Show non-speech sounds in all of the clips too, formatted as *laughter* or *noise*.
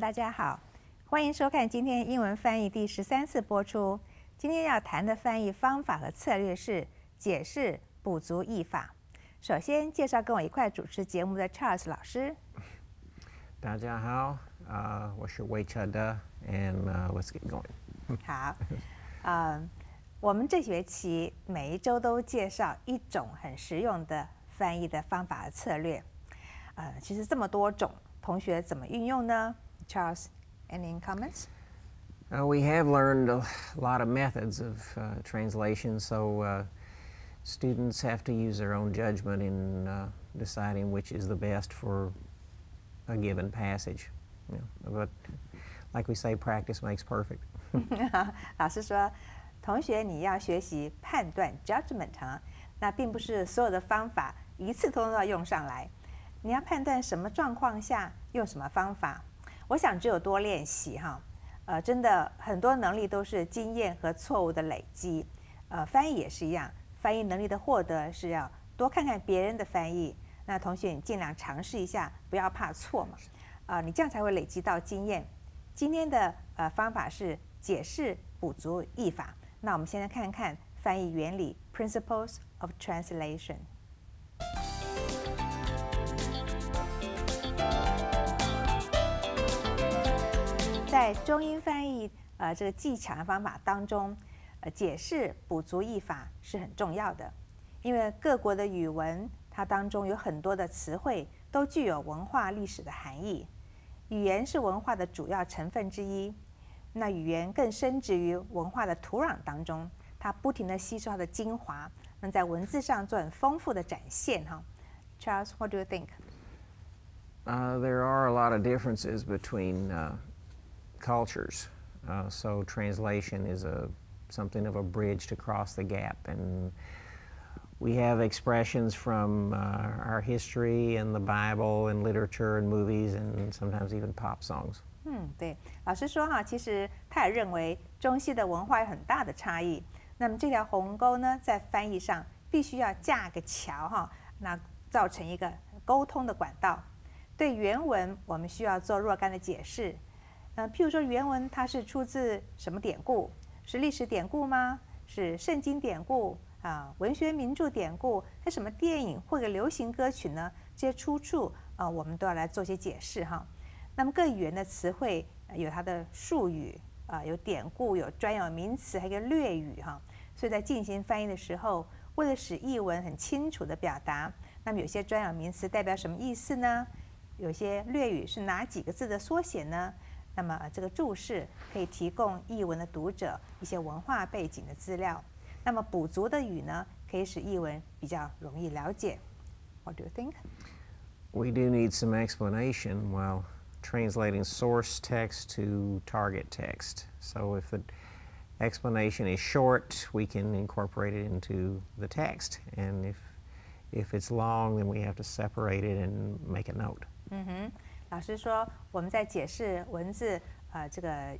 大家好，欢迎收看今天英文翻译第十三次播出。今天要谈的翻译方法和策略是解释、补足译法。首先介绍跟我一块主持节目的 Charles 老师。大家好，啊、我是魏彻的，and、uh, let's get going。好，呃，我们这学期每一周都介绍一种很实用的翻译的方法和策略。呃，其实这么多种，同学怎么运用呢 ？Charles，any comments？ Uh, we have learned a lot of methods of uh, translation, so uh, students have to use their own judgment in uh, deciding which is the best for a given passage. You know, but like we say, practice makes perfect. *laughs* 老师说，同学你要学习判断 judgment 哈，那并不是所有的方法一次通通都要用上来，你要判断什么状况下用什么方法。 我想只有多练习哈，呃，真的很多能力都是经验和错误的累积，呃，翻译也是一样，翻译能力的获得是要多看看别人的翻译。那同学你尽量尝试一下，不要怕错嘛，啊、你这样才会累积到经验。今天的呃方法是解释、补足译法。那我们先来看看翻译原理 （Principles of Translation）。在中英翻译呃这个技巧的方法当中，呃解释、补足译法是很重要的，因为各国的语文它当中有很多的词汇都具有文化历史的含义。语言是文化的主要成分之一，那语言更深植于文化的土壤当中，它不停地吸收它的精华，能在文字上做很丰富的展现哈。Charles，what do you think？Uh, there are a lot of differences between cultures, uh, so translation is a something of a bridge to cross the gap. And we have expressions from uh, our history and the Bible and literature and movies and sometimes even pop songs. 嗯，对，老师说哈，其实他也认为中西的文化有很大的差异。那么这条鸿沟呢，在翻译上必须要架个桥哈，那造成一个沟通的管道。对原文，我们需要做若干的解释。 譬如说原文它是出自什么典故？是历史典故吗？是圣经典故啊、文学名著典故？是什么电影或者流行歌曲呢？这些出处啊、我们都要来做些解释哈。那么各语言的词汇呃有它的术语啊、有典故，有专有名词，还有个略语哈。所以在进行翻译的时候，为了使译文很清楚的表达，那么有些专有名词代表什么意思呢？有些略语是哪几个字的缩写呢？那么呃这个注释可以提供译文的读者一些文化背景的资料。那么补足的语呢，可以使译文比较容易了解。What do you think? We do need some explanation while translating source text to target text. So if the explanation is short, we can incorporate it into the text. And if, if it's long, then we have to separate it and make a note. 老师说我们在解释文字呃这个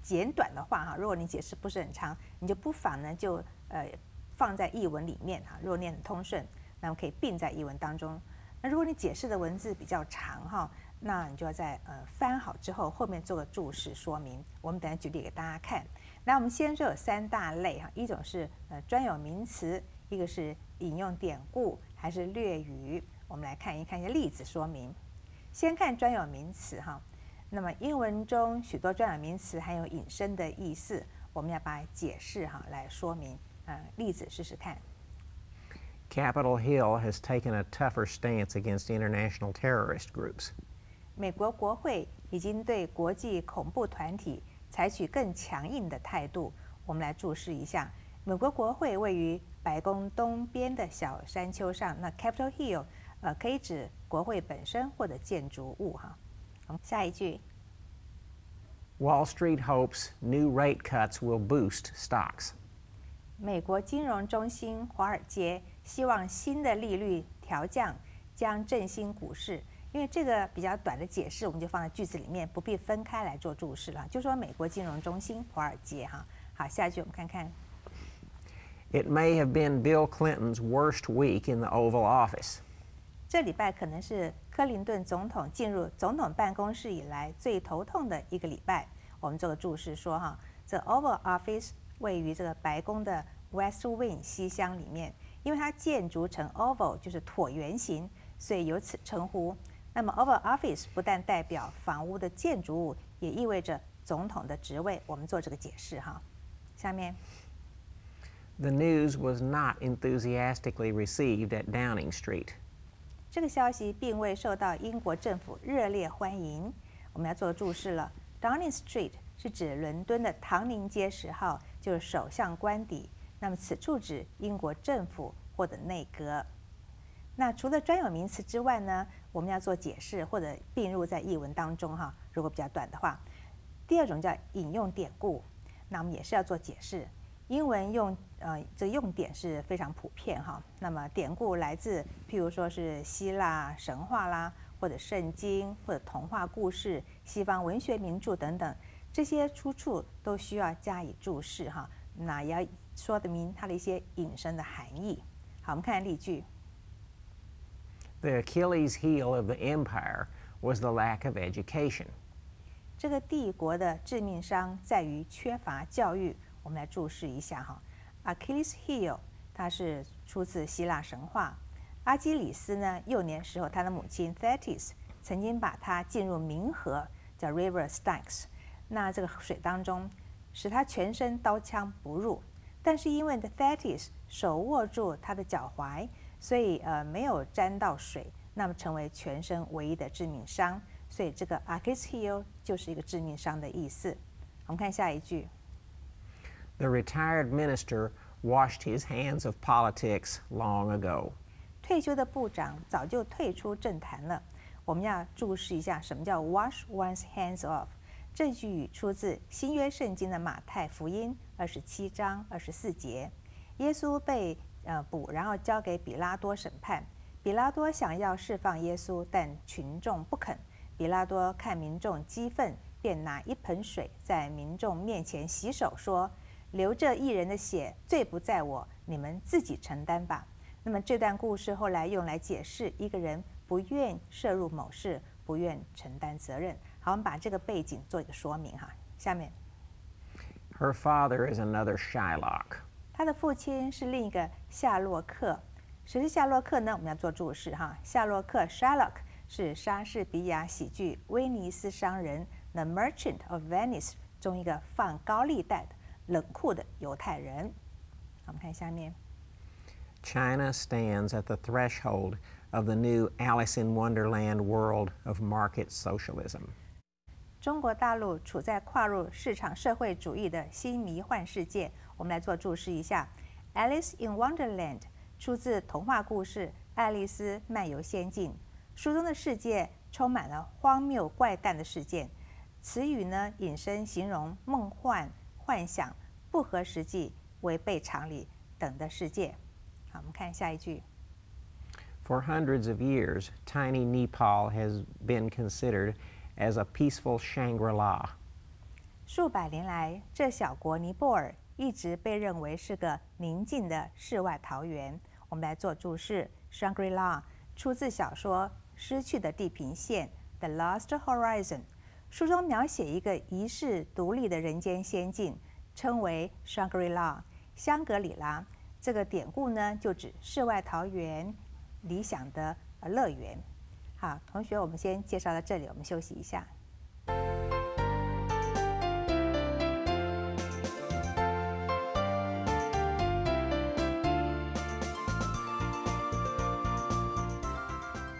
简短的话哈，如果你解释不是很长，你就不妨呢就呃放在译文里面哈。如果念得通顺，那么可以并在译文当中。那如果你解释的文字比较长哈，那你就要在呃翻好之后后面做个注释说明。我们等下举例给大家看。那我们先说有三大类哈，一种是呃专有名词，一个是引用典故，还是略语。我们来看一看一些例子说明。先看专有名词哈，那么英文中许多专有名词含有引申的意思，我们要把解释哈来说明。啊，例子试试看。Capitol Hill has taken a tougher stance against international terrorist groups. 美国国会已经对国际恐怖团体采取更强硬的态度。我们来注释一下，美国国会位于白宫东边的小山丘上。那 Capitol Hill，呃，可以指国会本身或者建筑物哈。好，下一句，Wall Street hopes new rate cuts will boost stocks. 美国金融中心华尔街希望新的利率调降将振兴股市。因为这个比较短的解释，我们就放在句子里面，不必分开来做注释了。就说美国金融中心华尔街哈。好，下一句我们看看。It may have been Bill Clinton's worst week in the Oval Office. 这礼拜可能是克林顿总统进入总统办公室以来最头痛的一个礼拜。我们做个注释说哈，这 Oval Office 位于这个白宫的 West Wing 西厢里面，因为它建筑成 oval 就是椭圆形，所以由此称呼。那么 Oval Office 不但代表房屋的建筑物，也意味着总统的职位。我们做这个解释哈。下面。The news was not enthusiastically received at Downing Street. 这个消息并未受到英国政府热烈欢迎。我们要做注释了。Downing Street 是指伦敦的唐宁街十号，就是首相官邸。那么此处指英国政府或者内阁。那除了专有名词之外呢，我们要做解释或者并入在译文当中哈。如果比较短的话，第二种叫引用典故，那我们也是要做解释。英文用呃这用典是非常普遍哈。那么典故来自譬如说是希腊神话啦，或者圣经，或者童话故事、西方文学名著等等，这些出处都需要加以注释哈。那也要说得明它的一些引申的含义。好，我们看例句。The Achilles heel of the empire was the lack of education. 这个帝国的致命伤在于缺乏教育。我们来注释一下哈，Achilles heel，它是出自希腊神话。阿基里斯呢，幼年时候他的母亲 Thetis 曾经把他进入冥河，叫 River Styx，那这个水当中，使他全身刀枪不入。但是因为 Thetis 手握住他的脚踝，所以呃没有沾到水，那么成为全身唯一的致命伤。所以这个 Achilles heel 就是一个致命伤的意思。我们看下一句。The retired minister washed his hands of politics long ago. 退休的部长早就退出政坛了。我们要注释一下什么叫 wash one's hands off。这句语出自新约圣经的马太福音二十七章二十四节。耶稣被呃捕，然后交给比拉多审判。比拉多想要释放耶稣，但群众不肯。比拉多看民众激愤，便拿一盆水在民众面前洗手，说。 流着一人的血，罪不在我，你们自己承担吧。那么这段故事后来用来解释一个人不愿涉入某事，不愿承担责任。好，我们把这个背景做一个说明哈。下面，Her father is another Shylock。他的父亲是另一个夏洛克。谁是夏洛克呢？我们要做注释哈。夏洛克 （Shylock） 是莎士比亚喜剧《威尼斯商人》（The Merchant of Venice） 中一个放高利贷的。冷酷的犹太人。我们看下面。China stands at the threshold of the new Alice in Wonderland world of market socialism. 中国大陆处在跨入市场社会主义的新迷幻世界。我们来做注释一下：Alice in Wonderland 出自童话故事《爱丽丝漫游仙境》，书中的世界充满了荒谬怪诞的事件。词语呢，引申形容梦幻。幻想、不合实际、违背常理等的世界。好，我们看下一句。For hundreds of years, tiny Nepal has been considered as a peaceful Shangri-La. 数百年来，这小国尼泊尔一直被认为是个宁静的世外桃源。我们来做注释：Shangri-La 出自小说《失去的地平线》（The Lost Horizon）。书中描写一个遗世独立的人间仙境，称为 Shangri-La（ 香格里拉）。这个典故呢，就指世外桃源、理想的乐园。好，同学，我们先介绍到这里，我们休息一下。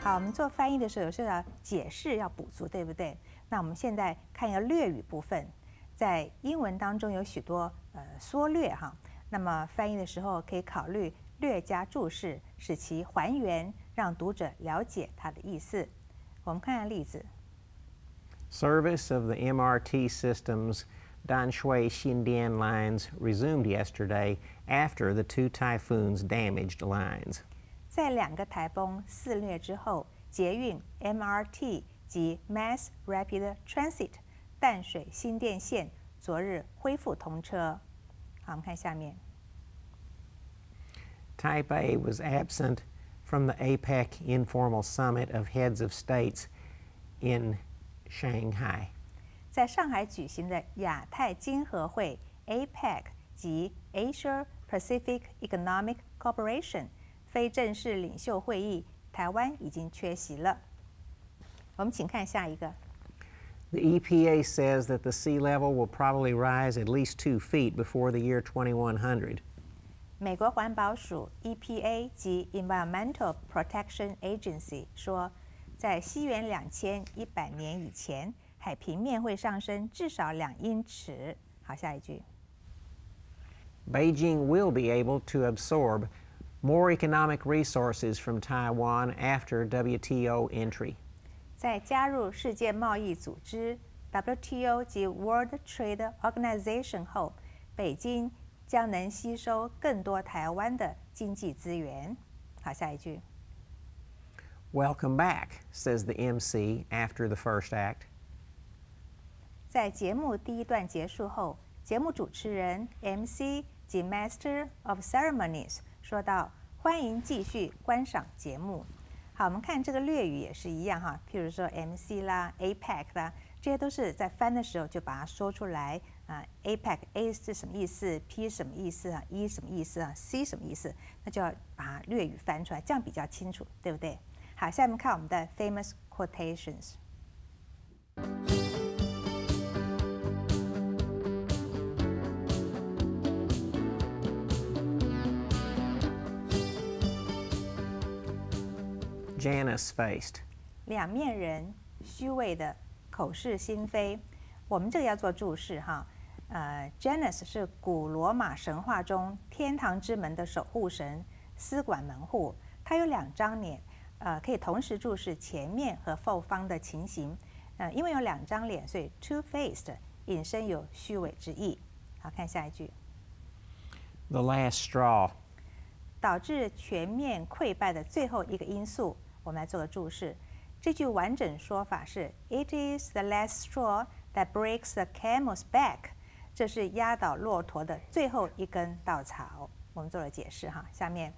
好，我们做翻译的时候，有时候要解释要补足，对不对？那我们现在看一个略语部分，在英文当中有许多呃缩略哈，那么翻译的时候可以考虑略加注释，使其还原，让读者了解它的意思。我们看下例子。Service of the MRT system's Danshui Xindian lines resumed yesterday after the two typhoons damaged lines. 在两个台风肆虐之后，捷运 MRT 及 Mass Rapid Transit 淡水新电线昨日恢复通车。好，我们看下面。Taipei was absent from the APEC informal summit of heads of states in Shanghai. 在上海举行的亚太经合会 （APEC） 及 Asia Pacific Economic Cooperation 非正式领袖会议，台湾已经缺席了。我们请看下一个。 The EPA says that the sea level will probably rise at least two feet before the year 2100. 美国环保署 EPA 及 Environmental Protection Agency 说，在西元两千一百年以前，海平面会上升至少两英尺。好，下一句。 Beijing will be able to absorb more economic resources from Taiwan after WTO entry. 在加入世界贸易组织 WTO 及 World Trade Organization 后，北京将能吸收更多台湾的经济资源。好，下一句。Welcome back, says the MC after the first act. 在节目第一段结束后，节目主持人 MC 及 Master of Ceremonies 说道：“欢迎继续观赏节目。”好，我们看这个略语也是一样哈，譬如说 MC 啦、APEC 啦，这些都是在翻的时候就把它说出来啊。APEC A 是什么意思？P 什么意思啊？E 什么意思啊？C 什么意思？那就要把略语翻出来，这样比较清楚，对不对？好，下面看我们的 famous quotations。Janus faced. 两面人，虚伪的，口是心非。我们这个要做注释哈。呃，Janus 是古罗马神话中天堂之门的守护神，司管门户。它有两张脸，呃，可以同时注视前面和后方的情形。呃，因为有两张脸，所以 two-faced 引申有虚伪之意。好看下一句，The last straw. 导致全面溃败的最后一个因素，我们来做个注释。这句完整说法是：It is the last straw that breaks the camel's back。这是压倒骆驼的最后一根稻草。我们做了解释哈。下面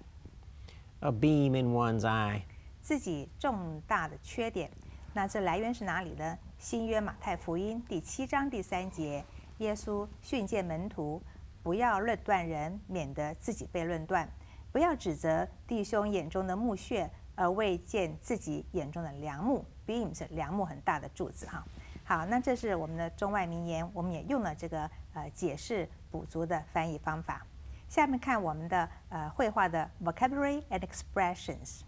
A beam in one's eye. 自己重大的缺点，那这来源是哪里呢？新约马太福音第七章第三节，耶稣训诫门徒不要论断人，免得自己被论断；不要指责弟兄眼中的木屑，而未见自己眼中的梁木。beam 是梁木很大的柱子哈。好，那这是我们的中外名言，我们也用了这个呃解释补足的翻译方法。下面看我们的呃绘画的 vocabulary and expressions。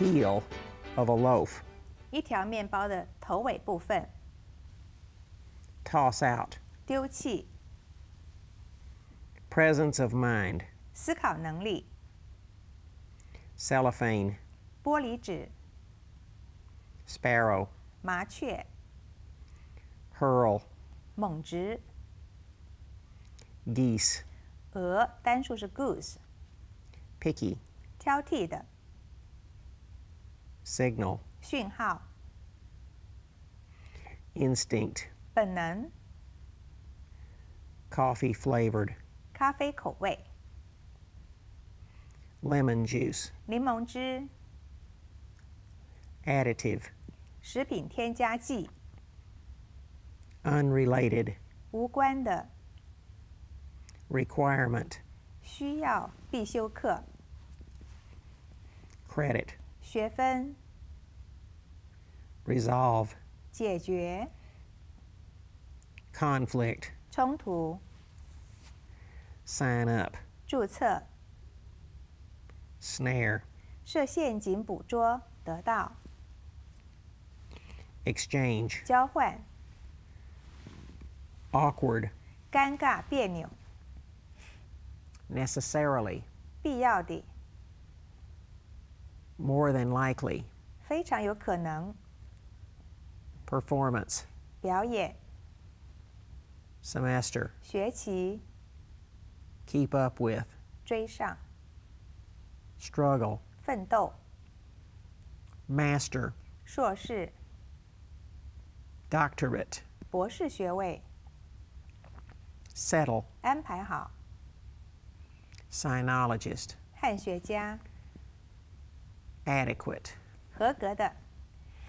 Heel of a loaf. 一条面包的头尾部分 Toss out. 丢弃， Presence of mind. 思考能力， Cellophane. 玻璃纸， Sparrow. 麻雀， Hurl. 猛直， Geese. 鹅，单数是 goose， Picky. 挑剔的， Signal. 讯号， Instinct. 本能， Coffee flavored. 咖啡口味， Lemon juice. 柠檬汁， Additive. 食品添加剂， Unrelated. 无关的， Requirement. 需要，必修课， Credit. 学分， Resolve. 解决， Conflict. 冲突， Sign up. 注册， Snare. 设陷阱捕捉，得到， Exchange. 交换， Awkward. 尴尬，别扭， Necessarily. 必要的， More than likely. 非常有可能， Performance. 表演， Semester. 学期， Keep up with. 追上， Struggle. 奋斗， Master. 硕士， doctorate, 博士学位， settle, 安排好， sinologist, 汉学家， adequate. 合格的。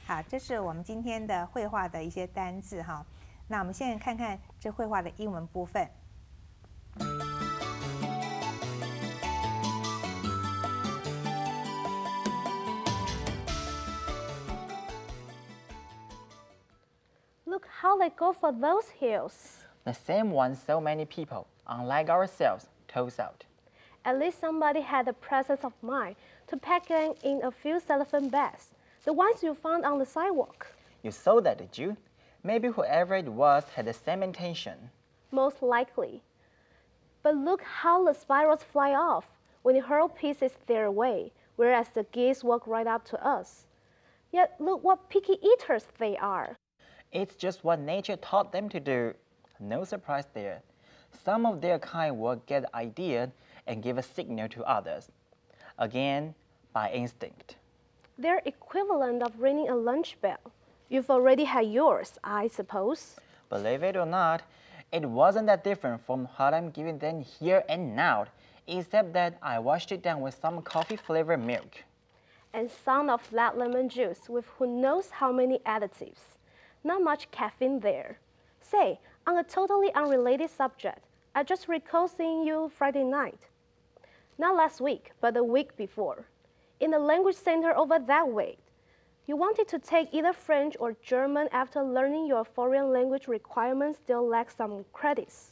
好，这是我们今天的会话的一些单字哈。那我们现在看看这会话的英文部分。Look how they go for those hills. The same one so many people, unlike ourselves, toes out. At least somebody had the presence of mind to pack them in a few cellophane bags the ones you found on the sidewalk. You saw that, did you? Maybe whoever it was had the same intention. Most likely. But look how the spirals fly off when you hurl pieces their way, whereas the geese walk right up to us. Yet look what picky eaters they are. It's just what nature taught them to do. No surprise there. Some of their kind will get idea and give a signal to others. Again, by instinct. They're equivalent of ringing a lunch bell. You've already had yours, I suppose. Believe it or not, it wasn't that different from what I'm giving them here and now, except that I washed it down with some coffee flavored milk. and some of that lemon juice with who knows how many additives. Not much caffeine there. Say, on a totally unrelated subject, I just recall seeing you Friday night. Not last week, but the week before. In the language center over that way. You wanted to take either French or German after learning your foreign language requirements still lack some credits.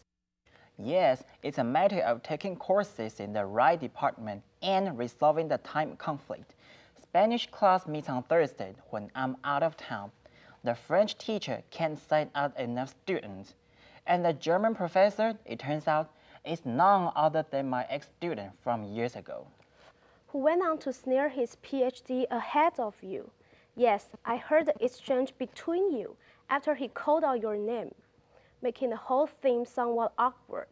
Yes, it's a matter of taking courses in the right department and resolving the time conflict. Spanish class meets on Thursday when I'm out of town. The French teacher can't sign out enough students. And the German professor, it turns out, is none other than my ex student from years ago. Who went on to snare his PhD ahead of you. Yes, I heard the exchange between you after he called out your name, making the whole thing somewhat awkward.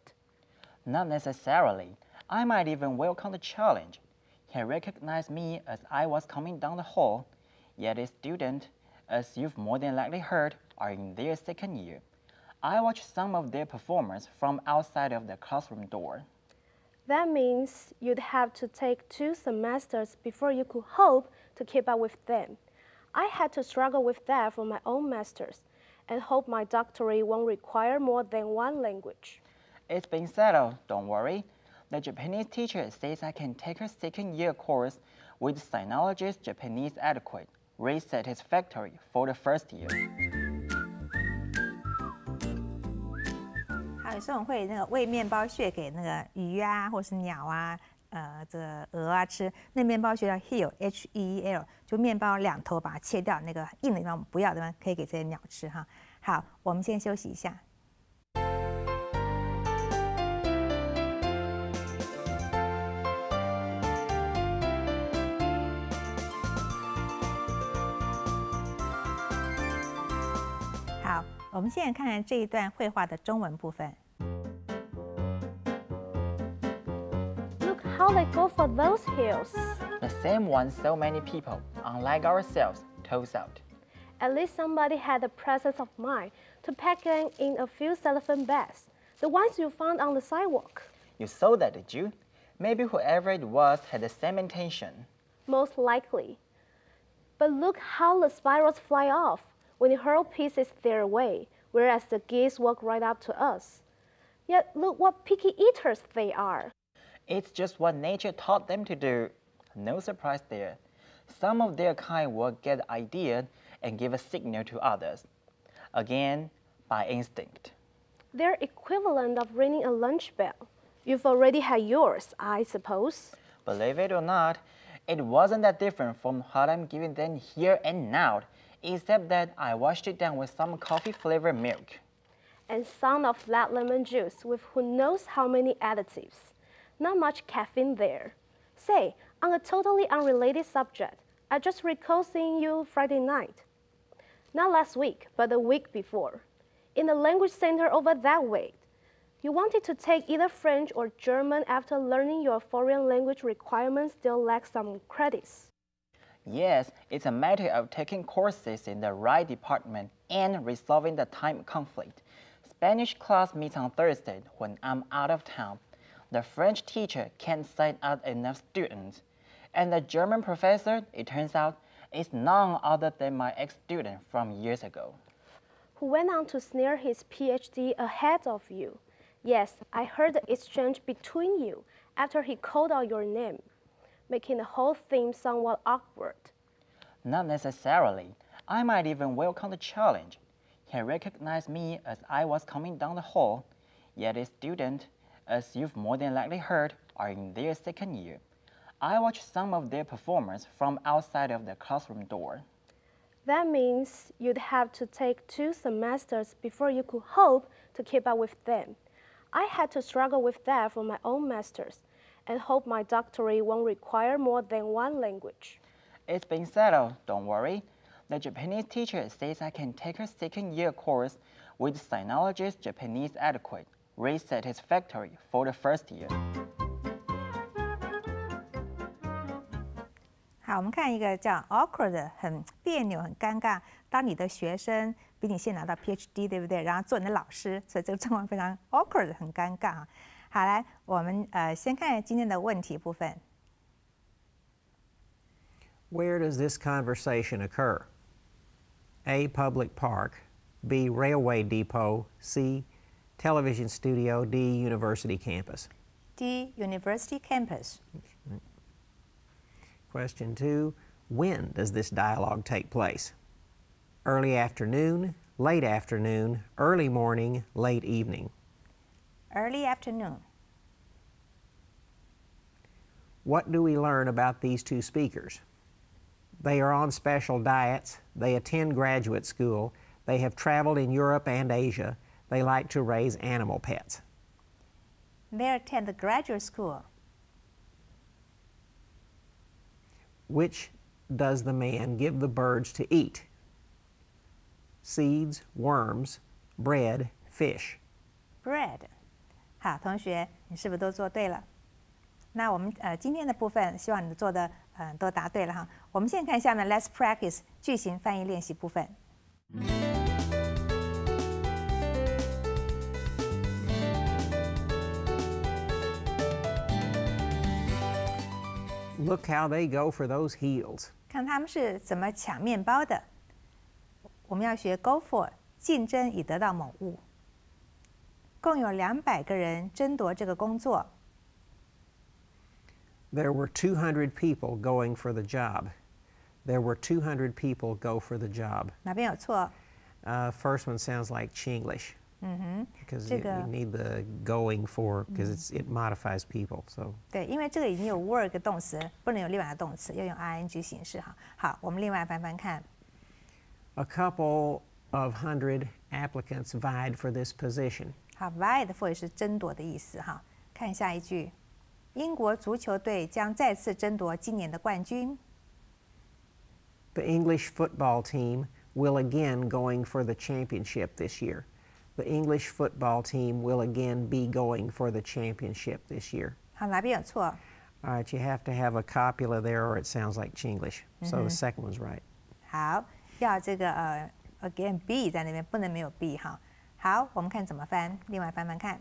Not necessarily. I might even welcome the challenge. He recognized me as I was coming down the hall, yet his student, as you've more than likely heard, are in their second year. I watched some of their performance from outside of the classroom door. That means you'd have to take two semesters before you could hope to keep up with them. I had to struggle with that for my own master's and hope my doctorate won't require more than one language. It's been settled, don't worry. The Japanese teacher says I can take her second year course with Sinologist Japanese Adequate, rate satisfactory for the first year. 有时候我会那个喂面包屑给那个鱼啊，或是鸟啊，呃，这鹅啊吃。那面包屑叫 heel，h e e l，就面包两头把它切掉，那个硬的地方我们不要的地方可以给这些鸟吃哈。好，我们先休息一下。好，我们现在看看这一段绘画的中文部分。How they go for those hills. The same one so many people, unlike ourselves, toes out. At least somebody had the presence of mind to pack them in a few cellophane bags, the ones you found on the sidewalk. You saw that, did you? Maybe whoever it was had the same intention. Most likely. But look how the spirals fly off when you hurl pieces their way, whereas the geese walk right up to us. Yet look what picky eaters they are. It's just what nature taught them to do. No surprise there. Some of their kind will get idea and give a signal to others. Again, by instinct. They're equivalent of ringing a lunch bell. You've already had yours, I suppose. Believe it or not, it wasn't that different from what I'm giving them here and now, except that I washed it down with some coffee flavored milk. and some of that lemon juice with who knows how many additives. Not much caffeine there. Say, on a totally unrelated subject, I just recall seeing you Friday night. Not last week, but the week before. In the language center over that way. You wanted to take either French or German after learning your foreign language requirements still lack some credits. Yes, it's a matter of taking courses in the right department and resolving the time conflict. Spanish class meets on Thursday when I'm out of town. The French teacher can't sign up enough students. And the German professor, it turns out, is none other than my ex-student from years ago. Who went on to snare his PhD ahead of you. Yes, I heard the exchange between you after he called out your name, making the whole thing somewhat awkward. Not necessarily. I might even welcome the challenge. He recognized me as I was coming down the hall, yet a student, as you've more than likely heard, are in their second year. I watched some of their performance from outside of the classroom door. That means you'd have to take two semesters before you could hope to keep up with them. I had to struggle with that for my own master's and hope my doctorate won't require more than one language. It's been settled, don't worry. The Japanese teacher says I can take her second year course with Sinologist Japanese adequate, rate satisfactory for the first year. 好，我们看一个叫 awkward 的，很别扭、很尴尬。当你的学生比你先拿到 PhD，对不对？然后做你的老师，所以这个状况非常 awkward，很尴尬啊。好，来，我们呃先看今天的问题部分。 Where does this conversation occur? A. Public park. B. Railway depot. C. Television studio. D. University campus. D University campus。Question two When does this dialogue take place? Early afternoon, late afternoon, early morning, late evening. Early afternoon。What do we learn about these two speakers? They are on special diets, they attend graduate school, they have traveled in Europe and Asia, they like to raise animal pets. They attend the graduate school. Which does the man give the birds to eat? Seeds, worms, bread, fish. Bread。好，同学，你是不是都做对了？那我们呃今天的部分，希望你做的呃都答对了哈。我们现在看下面 Let's practice 句型翻译练习部分。 Look how they go for those heels. 看他们是怎么抢面包的。我们要学 Go for 竞争以得到某物。共有两百个人争夺这个工作， There were 200 people going for the job. There were 200 people go for the job. 哪边有错？ Uh, first one sounds like Chinglish. Because you, you 这个- need the going for, because it's it modifies people. So 对，因为这个已经有 work 动词，不能有另外的动词，要用 ing 形式哈。好，我们另外翻翻看。 a couple of hundred applicants vied for this position. 好，vie for 也是争夺的意思哈。看下一句，英国足球队将再次争夺今年的冠军。 The English football team will again going for the championship this year. The English football team will again be going for the championship this year. 好，哪边有错？ All right, you have to have a copula there or it sounds like Chinglish. So the second one's right. 好，要这个呃 again be 在那边，不能没有 be 哈。好，我们看怎么翻，另外翻翻看。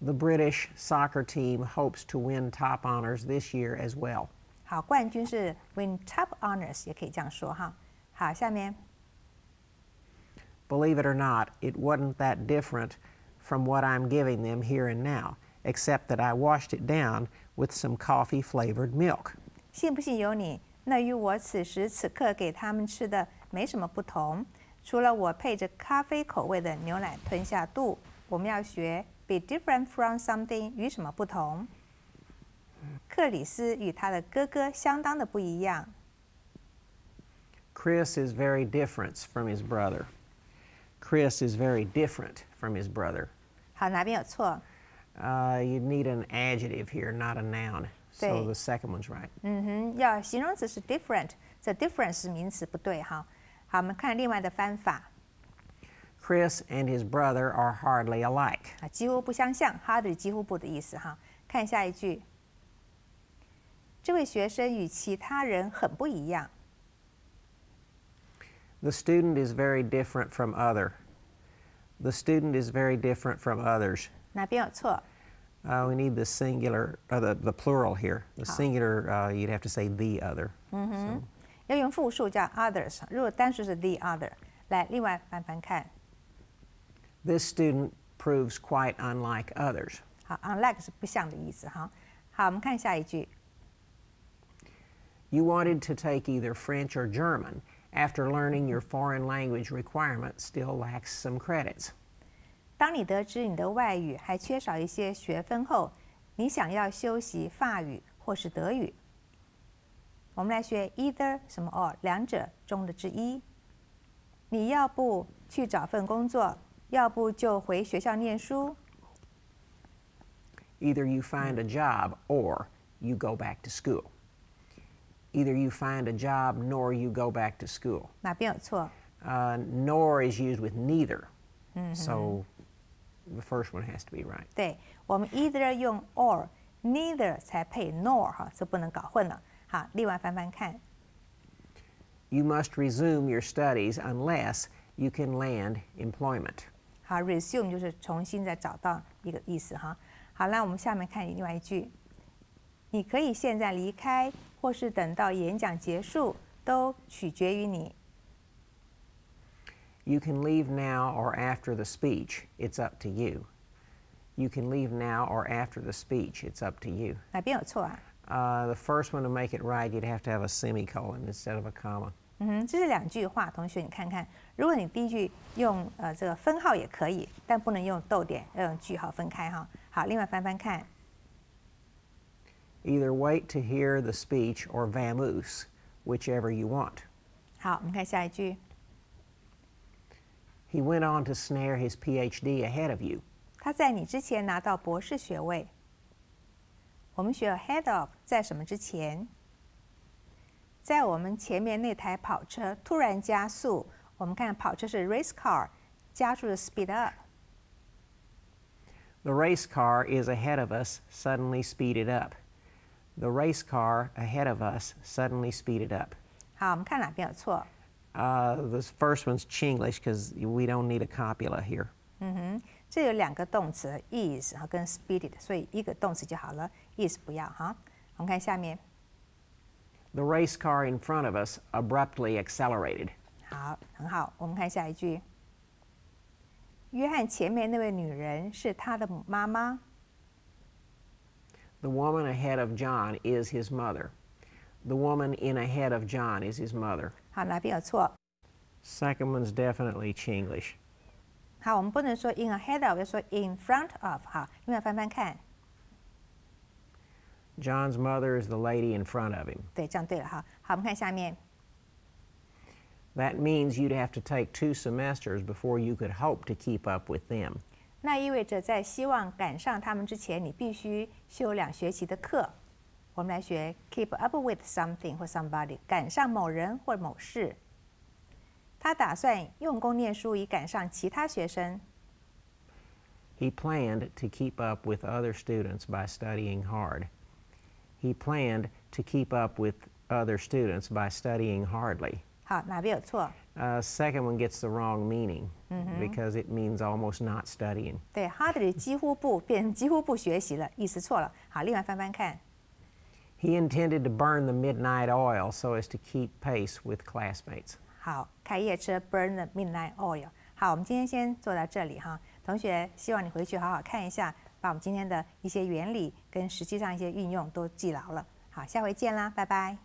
The British soccer team hopes to win top honors this year as well. 好，冠军是 win top honors，也可以这样说哈。好，下面 Believe it or not, it wasn't that different from what I'm giving them here and now, except that I washed it down with some coffee flavored milk. 信不信由你。那与我此时此刻给他们吃的没什么不同，除了我配着咖啡口味的牛奶吞下肚。我们要学 be different from something 与什么不同。克里斯与他的哥哥相当的不一样。 Chris is very different from his brother. Chris is very different from his brother. 好，哪边有错？ Uh, you need an adjective here, not a noun. So Okay. the second one's right. 嗯哼，要形容词是 different，这 different 是名词，不对哈。好，我们看另外的翻法 Chris and his brother are hardly alike. 啊，几乎不相像，hardly 几乎不的意思哈。看下一句，这位学生与其他人很不一样。 The student is very different from other. The student is very different from others. 哪边有错？ Uh, we need the singular, uh, the, the plural here. The Ah. singular, uh, you'd have to say the other. 要用复数叫 others，如果单数是 the other。来，另外翻翻看， This student proves quite unlike others. 好，unlike 是不像的意思哈。好，我们看下一句。 You wanted to take either French or German. After learning your foreign language requirement still lacks some credits. 当你得知你的外语还缺少一些学分后，你想要修习法语或是德语。我们来学 either 什么 or 两者中的之一。你要不去找份工作，要不就回学校念书。 Either you find a job or you go back to school. Either you find a job nor you go back to school. 哪边有错？ Uh, nor is used with neither. So the first one has to be right. 对，我们 either 用 or，neither 才配 nor 哈，这不能搞混了。好，另外翻翻看。 You must resume your studies unless you can land employment. 好，resume 就是重新再找到一个意思哈。好，那我们下面看另外一句，你可以现在离开， 或是等到演讲结束，都取决于你。You can leave now or after the speech. It's up to you. You can leave now or after the speech. It's up to you. 哪边有错啊？Uh, the first one to make it right, you'd have to have a semicolon instead of a comma. 嗯哼，这是两句话，同学你看看，如果你第一句用呃这个分号也可以，但不能用逗点，要用句号分开哈。好，另外翻翻看，Either wait to hear the speech or vamoose, whichever you want. 好，我们看下一句。 He went on to snare his PhD ahead of you. 他在你之前拿到博士学位。我们学 ahead of 在什么之前？在我们前面那台跑车突然加速，我们看跑车是 race car，加速的 speed up。 The race car is ahead of us, suddenly speeded up. The race car ahead of us suddenly speeded up. 好，我们看哪边有错？ Uh, this first one's Chinglish because we don't need a copula here. 嗯哼，这有两个动词 is 和跟 speeded，所以一个动词就好了，is 不要哈。我们看下面， The race car in front of us abruptly accelerated. 好，很好。我们看下一句。约翰前面那位女人是他的母妈吗？ The woman ahead of John is his mother. The woman in ahead of John is his mother. 好，哪边有错？ Second one's definitely Chinglish. 好，我们不能说 in ahead of，要说 in front of。好，另外翻翻看， John's mother is the lady in front of him. 对，这样对了哈。好，我们看下面。 That means you'd have to take two semesters before you could hope to keep up with them. 那意味着在希望赶上他们之前，你必须修两学期的课。我们来学 keep up with something 或 somebody，赶上某人或某事。他打算用功念书以赶上其他学生。He planned to keep up with other students by studying hard. He planned to keep up with other students by studying hardly. 好，哪边有错？Uh, second one gets the wrong meaning because it means almost not studying. 对，hardly 几乎不变成几乎不学习了，意思错了。好，另外翻翻看。 He intended to burn the midnight oil so as to keep pace with classmates. 好，开夜车 burn the midnight oil。好，我们今天先做到这里哈。同学，希望你回去好好看一下，把我们今天的一些原理跟实际上一些运用都记牢了。好，下回见啦，拜拜。